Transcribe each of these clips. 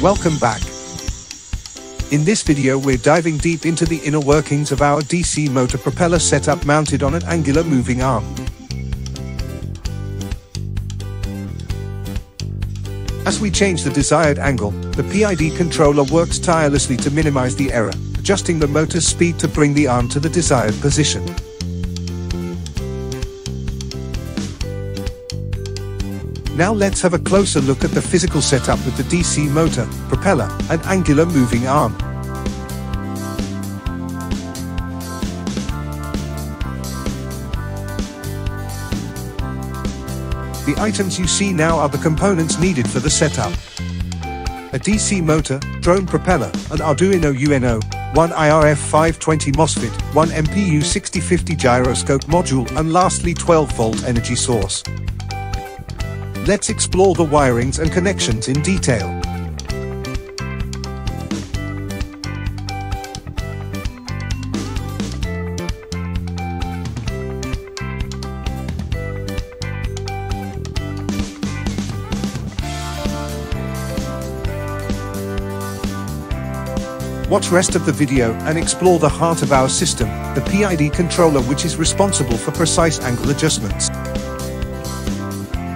Welcome back. In this video we're diving deep into the inner workings of our DC motor propeller setup mounted on an angular moving arm. As we change the desired angle, the PID controller works tirelessly to minimize the error, adjusting the motor's speed to bring the arm to the desired position. Now let's have a closer look at the physical setup with the DC motor, propeller, and angular moving arm. The items you see now are the components needed for the setup. A DC motor, drone propeller, an Arduino UNO, one IRF 520 MOSFET, one MPU 6050 gyroscope module and lastly 12 volt energy source. Let's explore the wirings and connections in detail. Watch rest of the video and explore the heart of our system, the PID controller which is responsible for precise angle adjustments.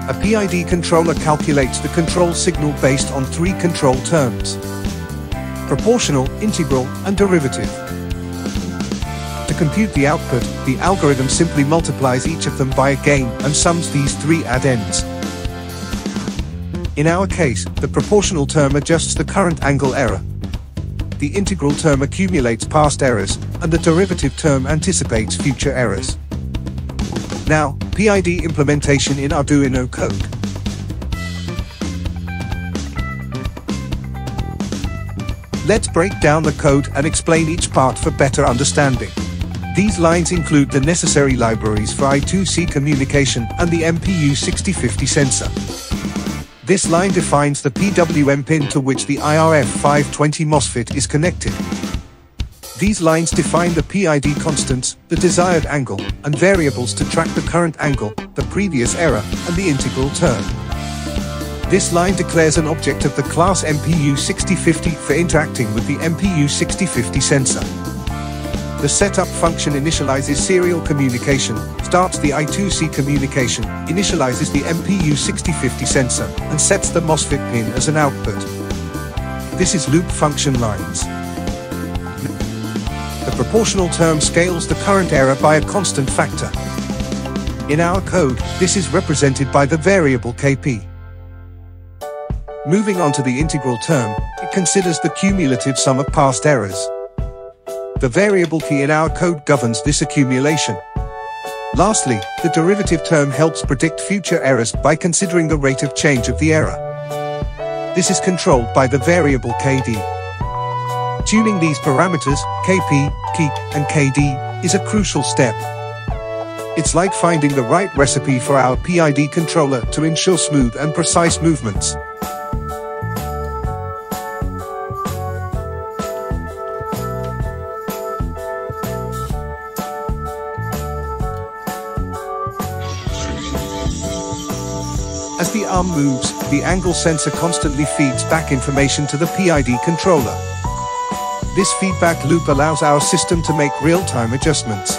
A PID controller calculates the control signal based on three control terms. Proportional, integral, and derivative. To compute the output, the algorithm simply multiplies each of them by a gain and sums these three addends. In our case, the proportional term adjusts the current angle error. The integral term accumulates past errors, and the derivative term anticipates future errors. Now, PID implementation in Arduino code. Let's break down the code and explain each part for better understanding. These lines include the necessary libraries for I2C communication and the MPU 6050 sensor. This line defines the PWM pin to which the IRF 520 MOSFET is connected. These lines define the PID constants, the desired angle, and variables to track the current angle, the previous error, and the integral term. This line declares an object of the class MPU 6050 for interacting with the MPU 6050 sensor. The setup function initializes serial communication, starts the I2C communication, initializes the MPU 6050 sensor, and sets the MOSFET pin as an output. This is loop function lines. Proportional term scales the current error by a constant factor. In our code, this is represented by the variable kp. Moving on to the integral term, it considers the cumulative sum of past errors. The variable ki in our code governs this accumulation. Lastly, the derivative term helps predict future errors by considering the rate of change of the error. This is controlled by the variable kd. Tuning these parameters, Kp, K, and Kd, is a crucial step. It's like finding the right recipe for our PID controller to ensure smooth and precise movements. As the arm moves, the angle sensor constantly feeds back information to the PID controller. This feedback loop allows our system to make real-time adjustments.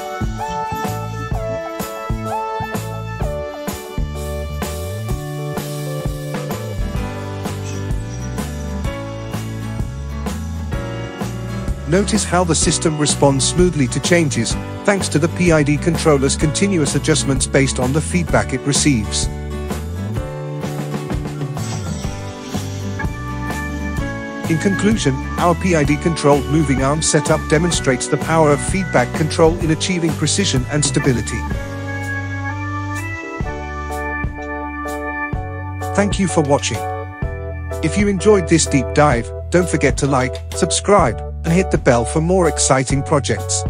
Notice how the system responds smoothly to changes, thanks to the PID controller's continuous adjustments based on the feedback it receives. In conclusion, our PID-controlled moving arm setup demonstrates the power of feedback control in achieving precision and stability. Thank you for watching. If you enjoyed this deep dive, don't forget to like, subscribe, and hit the bell for more exciting projects.